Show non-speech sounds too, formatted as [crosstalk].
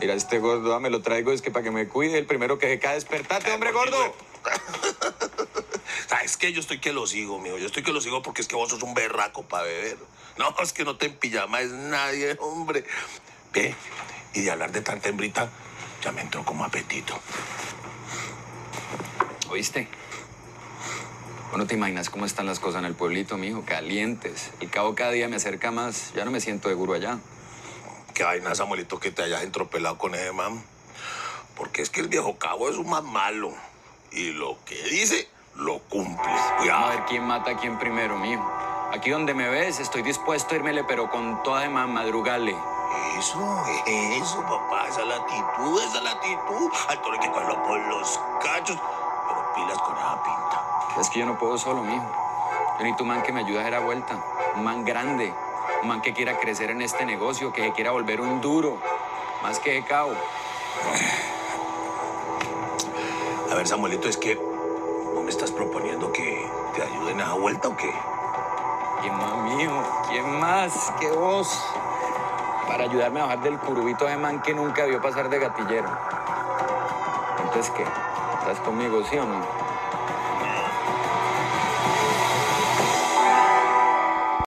Mira, este gordo, ah, me lo traigo, es que para que me cuide, el primero que se cae, despertate, hombre gordo. ¿Sabes [laughs] qué? Yo estoy que lo sigo, mijo. Yo estoy que lo sigo porque es que vos sos un berraco para beber. No, [laughs] es que no te en pijama es nadie, hombre. Ve, y de hablar de tanta hembrita, ya me entró como apetito. ¿Oíste? Vos no te imaginas cómo están las cosas en el pueblito, mijo, calientes. El cabo cada día me acerca más, ya no me siento seguro allá. Qué vaina, Samuelito, que te hayas entropelado con ese man. Porque es que el viejo cabo es un más malo. Y lo que dice, lo cumple. Vamos a ver quién mata a quién primero, mijo. Aquí donde me ves, estoy dispuesto a irmele, pero con toda de madrugale. Eso, eso, papá, esa latitud, esa latitud. Al toro que cogerlo por los cachos. Pero pilas con esa pinta. Es que yo no puedo solo, mijo. Yo necesito un man que me ayude a dar la vuelta. Un man grande. Un man que quiera crecer en este negocio, que se quiera volver un duro. Más que de cabo. A ver, Samuelito, es que ¿no me estás proponiendo que te ayuden a dar vuelta o qué? ¿Quién más, mijo? ¿Quién más que vos? Para ayudarme a bajar del curubito de man que nunca vio pasar de gatillero. Entonces, ¿qué? ¿Estás conmigo, sí o no?